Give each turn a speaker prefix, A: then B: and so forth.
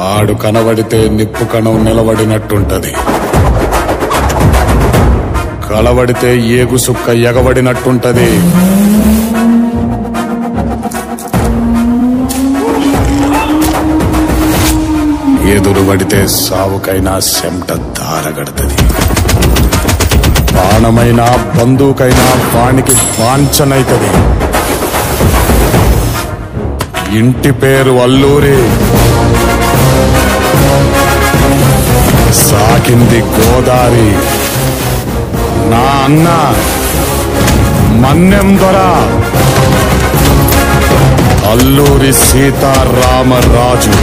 A: ఆడు కనబడితే నిప్పు కణం నిలబడినట్టుంటది. కలబడితే ఏగు సుక్క ఎగబడినట్టుంటది. ఎదురుబడితే సావుకైనా సెంట దారగడుతుంది బాణమైనా బంధువుకైనా వానికి వాంఛనైతుంది. ఇంటి పేరు అల్లూరి. సాకింది గోదారి నా అన్న మన్నెం దొర అల్లూరి సీతారామరాజు.